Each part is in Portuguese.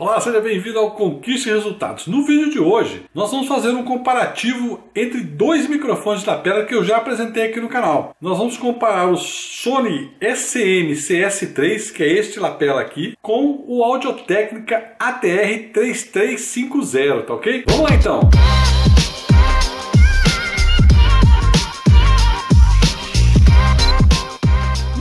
Olá, seja bem-vindo ao Conquiste Resultados. No vídeo de hoje, nós vamos fazer um comparativo entre dois microfones de lapela que eu já apresentei aqui no canal. Nós vamos comparar o Sony SM CS3, que é este lapela aqui, com o Audio-Técnica ATR 3350, tá ok? Vamos lá então!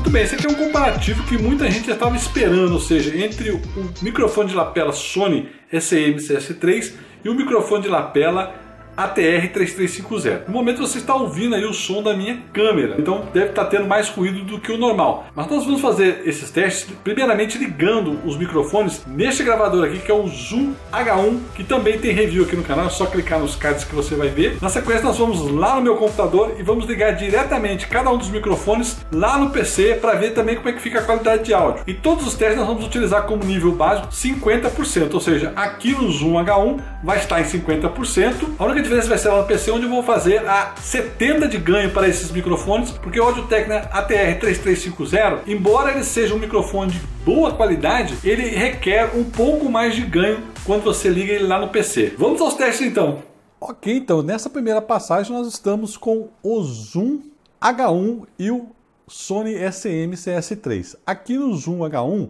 Muito bem, esse aqui é um comparativo que muita gente já estava esperando, ou seja, entre o microfone de lapela Sony SM-CS3 e o microfone de lapela ATR3350. No momento você está ouvindo aí o som da minha câmera, então deve estar tendo mais ruído do que o normal. Mas nós vamos fazer esses testes primeiramente ligando os microfones neste gravador aqui que é o Zoom H1, que também tem review aqui no canal, é só clicar nos cards que você vai ver. Na sequência nós vamos lá no meu computador e vamos ligar diretamente cada um dos microfones lá no PC para ver também como é que fica a qualidade de áudio. E todos os testes nós vamos utilizar como nível básico 50%, ou seja, aqui no Zoom H1 vai estar em 50%. A única diferença vai ser no PC, onde eu vou fazer a 70 de ganho para esses microfones, porque o Audio Technica ATR 3350, embora ele seja um microfone de boa qualidade, ele requer um pouco mais de ganho quando você liga ele lá no PC. Vamos aos testes então. Ok, então nessa primeira passagem nós estamos com o Zoom H1 e o Sony SM CS3. Aqui no Zoom H1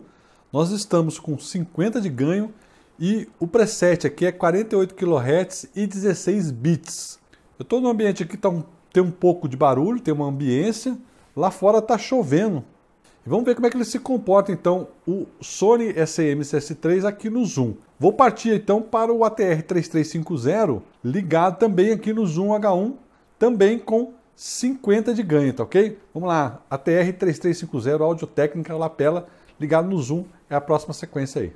nós estamos com 50 de ganho e o preset aqui é 48 kHz e 16 bits. Eu estou no ambiente aqui que tá um, tem um pouco de barulho, tem uma ambiência. Lá fora está chovendo. E vamos ver como é que ele se comporta então o Sony SM-CS3 aqui no Zoom. Vou partir então para o ATR3350 ligado também aqui no Zoom H1, também com 50 de ganho, tá ok? Vamos lá, ATR3350 Audio Técnica Lapela ligado no Zoom é a próxima sequência aí.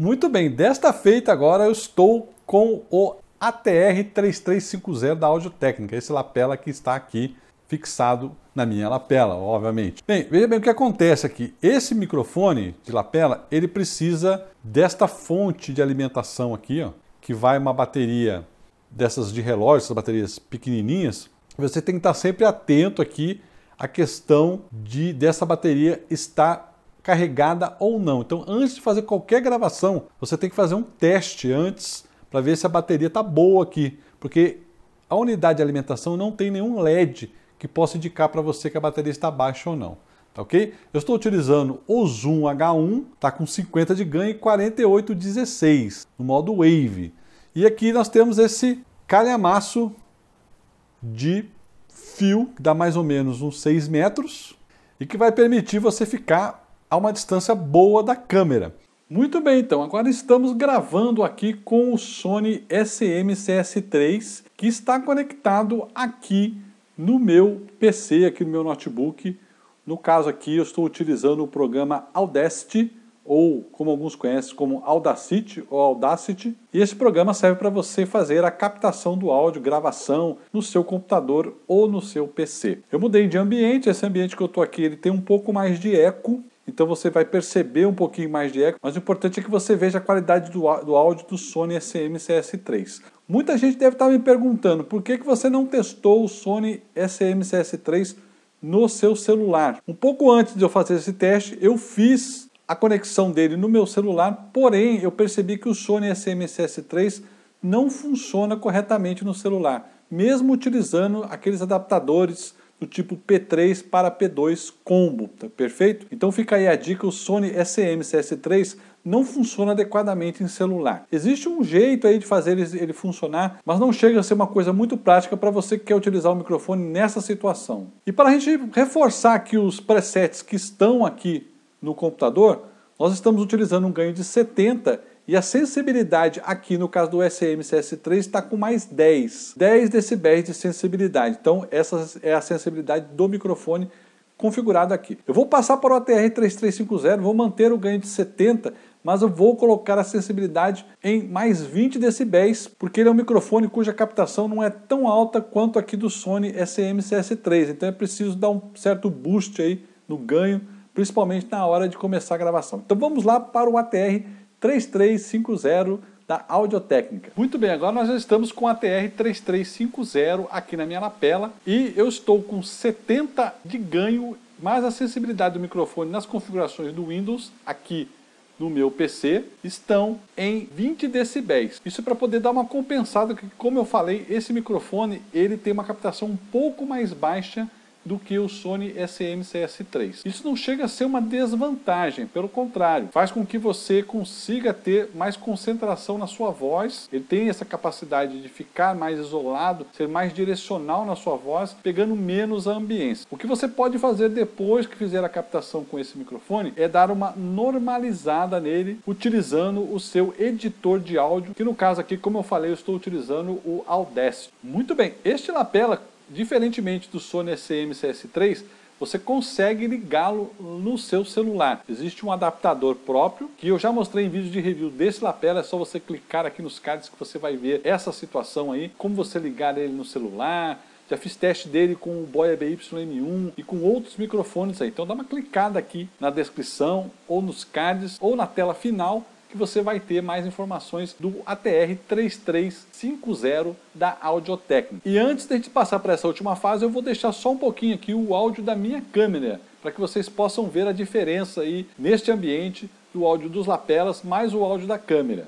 Muito bem, desta feita agora eu estou com o ATR 3350 da Audio Técnica, esse lapela que está aqui fixado na minha lapela, obviamente. Bem, veja bem o que acontece aqui. Esse microfone de lapela, ele precisa desta fonte de alimentação aqui, ó, que vai uma bateria dessas de relógio, essas baterias pequenininhas. Você tem que estar sempre atento aqui à questão de dessa bateria estar carregada ou não. Então, antes de fazer qualquer gravação, você tem que fazer um teste antes para ver se a bateria está boa aqui, porque a unidade de alimentação não tem nenhum LED que possa indicar para você que a bateria está baixa ou não. Tá ok? Eu estou utilizando o Zoom H1, tá com 50 de ganho e 48 16 no modo Wave. E aqui nós temos esse calhamaço de fio que dá mais ou menos uns 6 metros e que vai permitir você ficar a uma distância boa da câmera. Muito bem, então, agora estamos gravando aqui com o Sony SM-CS3 que está conectado aqui no meu PC, aqui no meu notebook. No caso aqui, eu estou utilizando o programa Audacity, ou como alguns conhecem como Audacity ou Audacity. E esse programa serve para você fazer a captação do áudio, gravação no seu computador ou no seu PC. Eu mudei de ambiente, esse ambiente que eu estou aqui ele tem um pouco mais de eco, então você vai perceber um pouquinho mais de eco, mas o importante é que você veja a qualidade do, do áudio do Sony SM-CS3. Muita gente deve estar me perguntando por que, que você não testou o Sony SM-CS3 no seu celular. Um pouco antes de eu fazer esse teste, eu fiz a conexão dele no meu celular, porém eu percebi que o Sony SM-CS3 não funciona corretamente no celular, mesmo utilizando aqueles adaptadores do tipo P3 para P2 combo, tá perfeito? Então fica aí a dica, o Sony SM-CS3 não funciona adequadamente em celular. Existe um jeito aí de fazer ele funcionar, mas não chega a ser uma coisa muito prática para você que quer utilizar o microfone nessa situação. E para a gente reforçar aqui os presets que estão aqui no computador, nós estamos utilizando um ganho de 70 e a sensibilidade aqui no caso do SM-CS3 está com mais 10, 10 decibéis de sensibilidade. Então essa é a sensibilidade do microfone configurado aqui. Eu vou passar para o ATR3350, vou manter o ganho de 70, mas eu vou colocar a sensibilidade em mais 20 decibéis, porque ele é um microfone cuja captação não é tão alta quanto aqui do Sony SM-CS3, então é preciso dar um certo boost aí no ganho, principalmente na hora de começar a gravação. Então vamos lá para o ATR 3350 da Audiotécnica. Muito bem, agora nós já estamos com a TR3350 aqui na minha lapela e eu estou com 70 de ganho, mais a sensibilidade do microfone nas configurações do Windows aqui no meu PC estão em 20 decibéis. Isso é para poder dar uma compensada, que como eu falei, esse microfone ele tem uma captação um pouco mais baixa do que o Sony SM-CS3. Isso não chega a ser uma desvantagem, pelo contrário, faz com que você consiga ter mais concentração na sua voz. Ele tem essa capacidade de ficar mais isolado, ser mais direcional na sua voz, pegando menos a ambiência. O que você pode fazer depois que fizer a captação com esse microfone é dar uma normalizada nele utilizando o seu editor de áudio, que no caso aqui, como eu falei, eu estou utilizando o Audacity. Muito bem, este lapela Diferentemente do Sony SM CS3, você consegue ligá-lo no seu celular. Existe um adaptador próprio, que eu já mostrei em vídeo de review desse lapela, é só você clicar aqui nos cards que você vai ver essa situação aí, como você ligar ele no celular, já fiz teste dele com o Boya BY-M1 e com outros microfones aí. Então dá uma clicada aqui na descrição, ou nos cards, ou na tela final, que você vai ter mais informações do ATR 3350 da Audio-Técnica. E antes de a gente passar para essa última fase, eu vou deixar só um pouquinho aqui o áudio da minha câmera, para que vocês possam ver a diferença aí neste ambiente do áudio dos lapelas mais o áudio da câmera.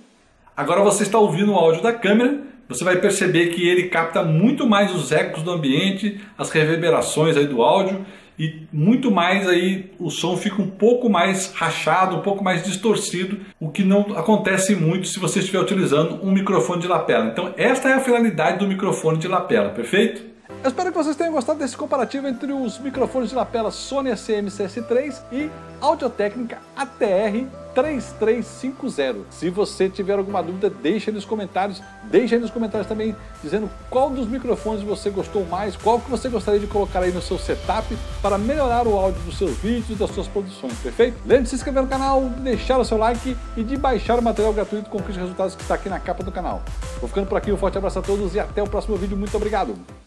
Agora você está ouvindo o áudio da câmera, você vai perceber que ele capta muito mais os ecos do ambiente, as reverberações aí do áudio e muito mais aí o som fica um pouco mais rachado, um pouco mais distorcido, o que não acontece muito se você estiver utilizando um microfone de lapela. Então esta é a finalidade do microfone de lapela, perfeito? Eu espero que vocês tenham gostado desse comparativo entre os microfones de lapela Sony SM-CS3 e Audio-Técnica ATR 3350. Se você tiver alguma dúvida, deixa aí nos comentários. Deixa aí nos comentários também dizendo qual dos microfones você gostou mais, qual que você gostaria de colocar aí no seu setup para melhorar o áudio dos seus vídeos e das suas produções, perfeito? Lembre de se inscrever no canal, deixar o seu like e de baixar o material gratuito com os resultados que está aqui na capa do canal. Vou ficando por aqui, um forte abraço a todos e até o próximo vídeo. Muito obrigado!